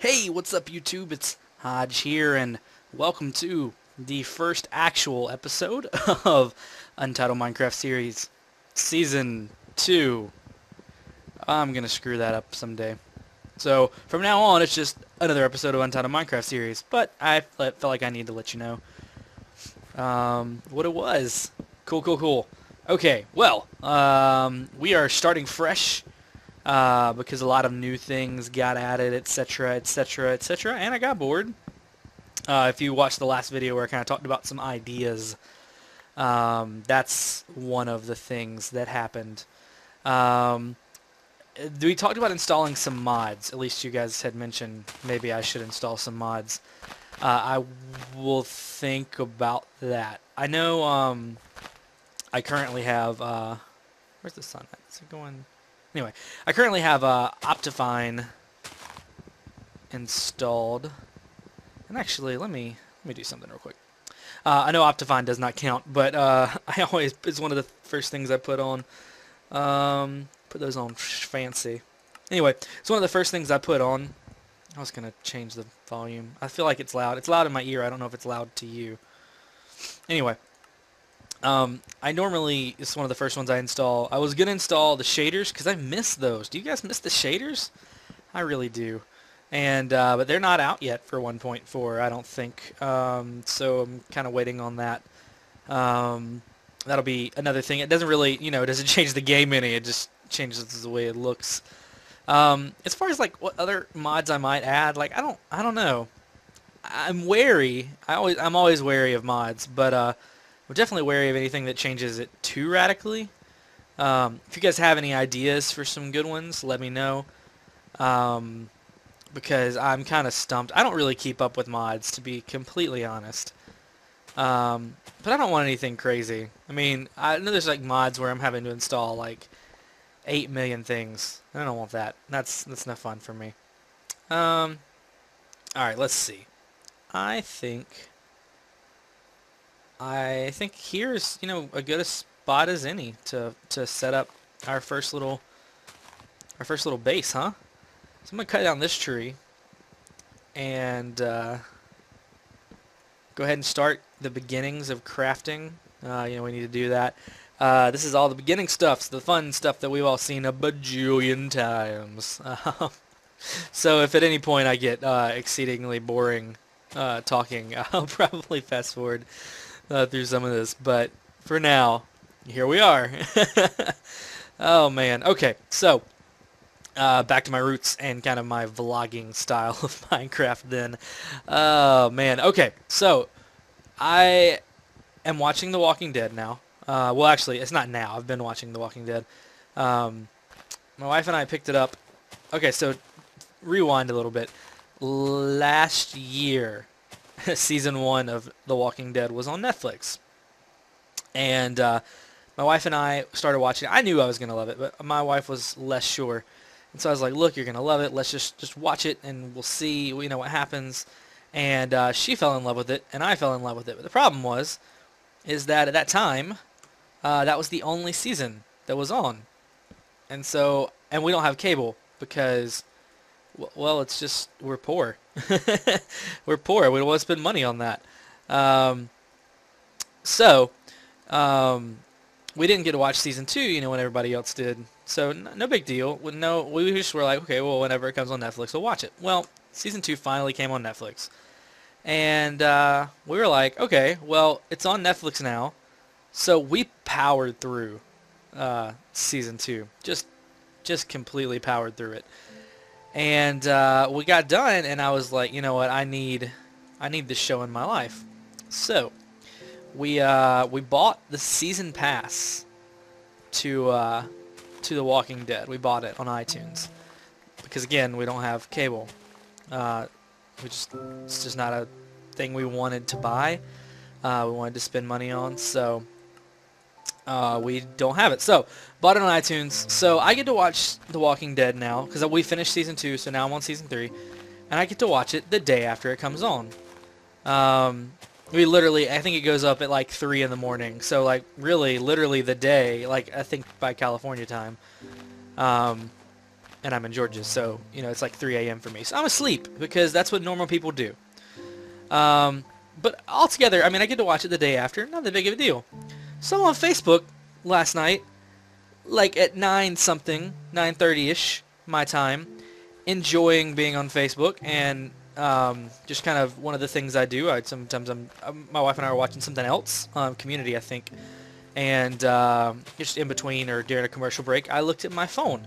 Hey, what's up YouTube? It's Hoj here and welcome to the first actual episode of Untitled Minecraft Series Season 2. I'm gonna screw that up someday. So from now on it's just another episode of Untitled Minecraft Series, but I felt like I need to let you know um, what it was. Cool, cool, cool. Okay, well, um, we are starting fresh uh, because a lot of new things got added, etc., etc., etc., and I got bored. Uh, if you watched the last video where I kind of talked about some ideas, um, that's one of the things that happened. Um, we talked about installing some mods. At least you guys had mentioned maybe I should install some mods. Uh, I will think about that. I know um, I currently have... Uh, where's the sun at? Is it going... Anyway, I currently have uh, Optifine installed. And actually, let me let me do something real quick. Uh, I know Optifine does not count, but uh, I always it's one of the first things I put on. Um, put those on fancy. Anyway, it's one of the first things I put on. I was gonna change the volume. I feel like it's loud. It's loud in my ear. I don't know if it's loud to you. Anyway, um, I normally, it's one of the first ones I install. I was going to install the shaders because I miss those. Do you guys miss the shaders? I really do. And, uh, but they're not out yet for 1.4, I don't think. Um, so I'm kind of waiting on that. Um, that'll be another thing. It doesn't really, you know, it doesn't change the game any. It just changes the way it looks. Um, as far as like what other mods I might add, like I don't, I don't know. I'm wary. I always, I'm always wary of mods, but uh, I'm definitely wary of anything that changes it too radically. Um, if you guys have any ideas for some good ones, let me know. Um, because I'm kind of stumped. I don't really keep up with mods, to be completely honest. Um, but I don't want anything crazy. I mean, I know there's like mods where I'm having to install like 8 million things. I don't want that. That's that's not fun for me. Um, Alright, let's see. I think I think here's, you know, a good a spot as any to, to set up our first little our first little base, huh? So I'm going to cut down this tree and uh, go ahead and start the beginnings of crafting. Uh, you know, we need to do that. Uh, this is all the beginning stuff, the fun stuff that we've all seen a bajillion times. so if at any point I get uh, exceedingly boring uh, talking, I'll probably fast forward uh, through some of this, but for now, here we are. oh man. Okay, so uh, back to my roots and kind of my vlogging style of Minecraft. Then, oh man. Okay, so I am watching The Walking Dead now. Uh, well, actually, it's not now. I've been watching The Walking Dead. Um, my wife and I picked it up. Okay, so rewind a little bit. Last year, season one of The Walking Dead was on Netflix. And uh, my wife and I started watching. I knew I was going to love it, but my wife was less sure. And so I was like, look, you're going to love it. Let's just, just watch it and we'll see you know what happens. And uh, she fell in love with it, and I fell in love with it. But the problem was, is that at that time, uh, that was the only season that was on. And so, and we don't have cable because well, it's just we're poor. we're poor. We don't want to spend money on that. Um, so um, we didn't get to watch season two, you know, when everybody else did. So no big deal. No, we just were like, okay, well, whenever it comes on Netflix, we'll watch it. Well, season two finally came on Netflix, and uh, we were like, okay, well, it's on Netflix now. So we powered through uh, season two, just just completely powered through it. And uh, we got done, and I was like, you know what? I need, I need this show in my life. So we uh, we bought the season pass to uh, to The Walking Dead. We bought it on iTunes because again, we don't have cable. Uh, we just it's just not a thing we wanted to buy. Uh, we wanted to spend money on, so uh, we don't have it. So, bought it on iTunes. So I get to watch The Walking Dead now because we finished season two, so now I'm on season three, and I get to watch it the day after it comes on. Um, we literally, I think it goes up at like three in the morning. So like really, literally the day, like I think by California time. Um, and I'm in Georgia, so you know it's like 3 a.m. for me. So I'm asleep because that's what normal people do. Um, but altogether, I mean, I get to watch it the day after, not that big of a deal. So on Facebook last night, like at 9 something, 9.30ish my time, enjoying being on Facebook and um, just kind of one of the things I do. I sometimes I'm um, my wife and I are watching something else, um, Community I think, and uh, just in between or during a commercial break, I looked at my phone,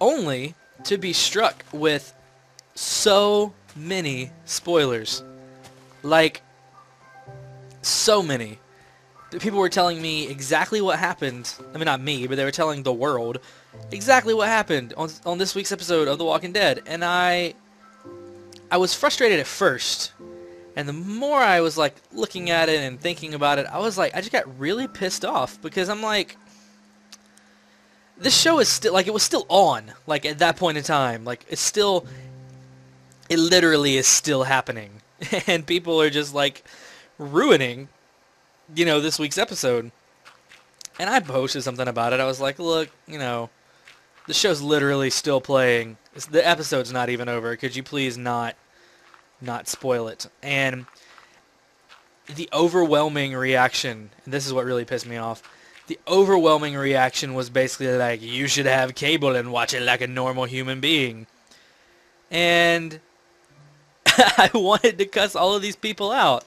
only to be struck with so many spoilers, like so many. People were telling me exactly what happened. I mean, not me, but they were telling the world exactly what happened on on this week's episode of The Walking Dead, and I I was frustrated at first, and the more I was like looking at it and thinking about it, I was like, I just got really pissed off because I'm like, this show is still like it was still on like at that point in time, like it's still, it literally is still happening, and people are just like ruining, you know, this week's episode. And I posted something about it. I was like, look, you know, the show's literally still playing. The episode's not even over. Could you please not not spoil it? And the overwhelming reaction, and this is what really pissed me off. The overwhelming reaction was basically like, you should have cable and watch it like a normal human being. And I wanted to cuss all of these people out.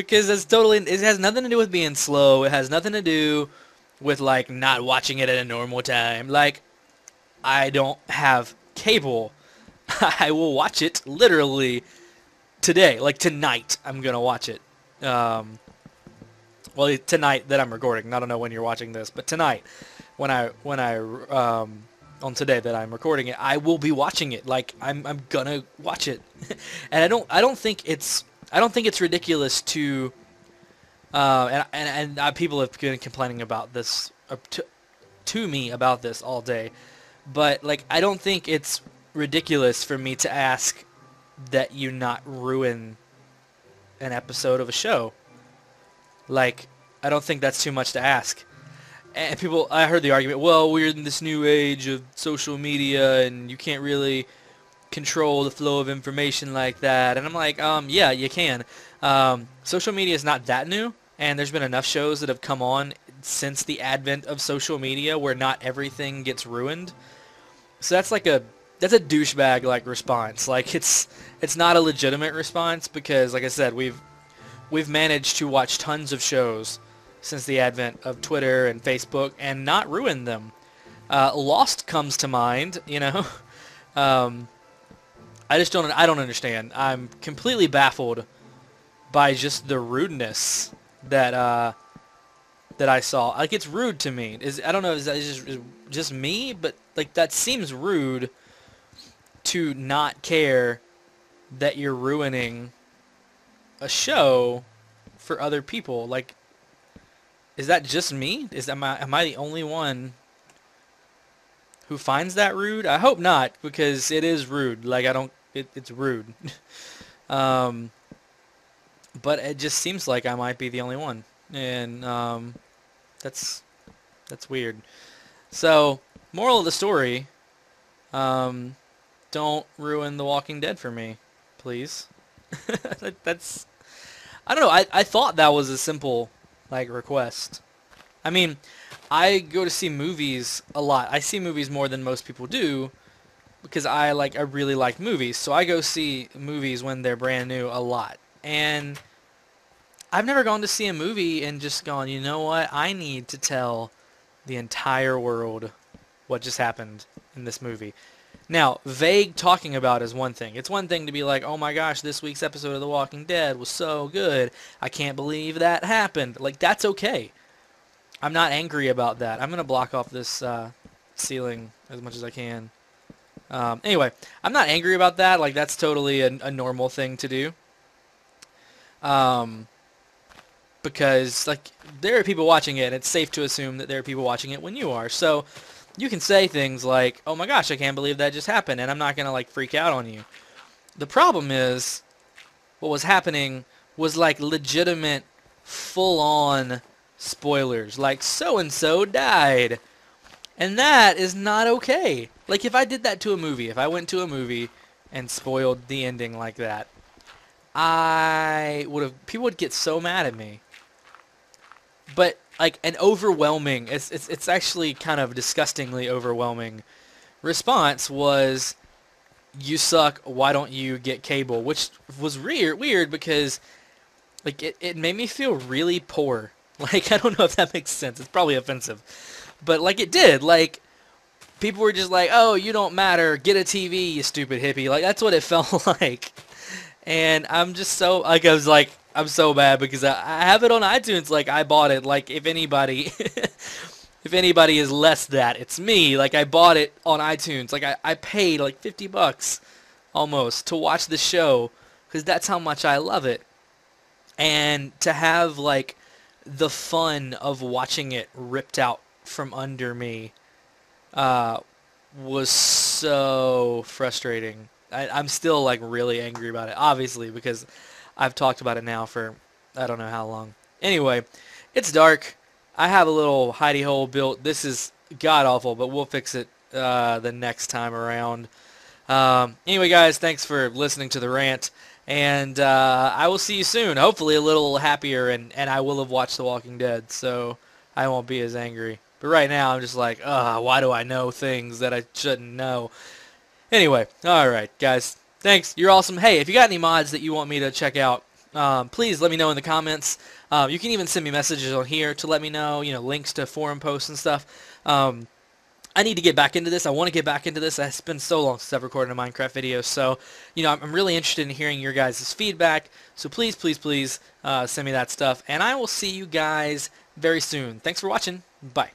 Because it's totally, it has nothing to do with being slow. It has nothing to do with like not watching it at a normal time. Like, I don't have cable. I will watch it literally today, like tonight. I'm gonna watch it. Um, well, tonight that I'm recording. I don't know when you're watching this, but tonight, when I when I um, on today that I'm recording it, I will be watching it. Like I'm I'm gonna watch it, and I don't I don't think it's I don't think it's ridiculous to uh, and and, and uh, people have been complaining about this uh, to, to me about this all day, but like I don't think it's ridiculous for me to ask that you not ruin an episode of a show. Like I don't think that's too much to ask. And people, I heard the argument, well, we're in this new age of social media, and you can't really control the flow of information like that. And I'm like, um, yeah, you can. Um, social media is not that new and there's been enough shows that have come on since the advent of social media where not everything gets ruined. So that's like a that's a douchebag like response. Like it's it's not a legitimate response because like I said, we've we've managed to watch tons of shows since the advent of Twitter and Facebook and not ruin them. Uh, Lost comes to mind, you know. um, I just don't I don't understand. I'm completely baffled by just the rudeness that uh, that I saw. Like it's rude to me. Is I don't know. Is that just is just me? But like that seems rude to not care that you're ruining a show for other people. Like, is that just me? Is am I am I the only one who finds that rude? I hope not, because it is rude. Like I don't. It, it's rude. um, but it just seems like I might be the only one, and um, that's that's weird. So, moral of the story: um, don't ruin The Walking Dead for me, please. that's I don't know. I I thought that was a simple like request. I mean, I go to see movies a lot. I see movies more than most people do because I like I really like movies. So I go see movies when they're brand new a lot. And I've never gone to see a movie and just gone, you know what? I need to tell the entire world what just happened in this movie. Now, vague talking about is one thing. It's one thing to be like, oh my gosh, this week's episode of The Walking Dead was so good. I can't believe that happened. Like, that's okay. I'm not angry about that. I'm going to block off this uh, ceiling as much as I can. Um, anyway, I'm not angry about that. Like, that's totally a, a normal thing to do. Um, because like there are people watching it and it's safe to assume that there are people watching it when you are so you can say things like oh my gosh i can't believe that just happened and i'm not going to like freak out on you the problem is what was happening was like legitimate full on spoilers like so and so died And that is not okay. Like if I did that to a movie, if I went to a movie and spoiled the ending like that, I would have people would get so mad at me. But like an overwhelming it's it's it's actually kind of disgustingly overwhelming response was you suck, why don't you get cable? Which was weird weird because like it, it made me feel really poor. Like I don't know if that makes sense. It's probably offensive. But like it did. Like people were just like, "Oh, you don't matter. Get a TV, you stupid hippie." Like that's what it felt like. And I'm just so like I was like I'm so bad because I, I have it on iTunes. Like I bought it. Like if anybody, if anybody is less that, it's me. Like I bought it on iTunes. Like I, I paid like 50 bucks almost to watch the show because that's how much I love it. And to have like the fun of watching it ripped out from under me uh, was so frustrating. I, I'm still like really angry about it, obviously, because I've talked about it now for I don't know how long. Anyway, it's dark. I have a little hidey hole built. This is god awful, but we'll fix it uh, the next time around. Um, anyway, guys, thanks for listening to the rant. And uh, I will see you soon. Hopefully a little happier, and, and I will have watched The Walking Dead, so I won't be as angry. But right now, I'm just like, ugh, why do I know things that I shouldn't know? Anyway, alright, guys. Thanks. You're awesome. Hey, if you got any mods that you want me to check out, um, please let me know in the comments. Uh, you can even send me messages on here to let me know, you know, links to forum posts and stuff. Um, I need to get back into this. I want to get back into this. It's been so long since I've recorded a Minecraft video. So, you know, I'm really interested in hearing your guys' feedback. So please, please, please uh, send me that stuff. And I will see you guys very soon. Thanks for watching. Bye.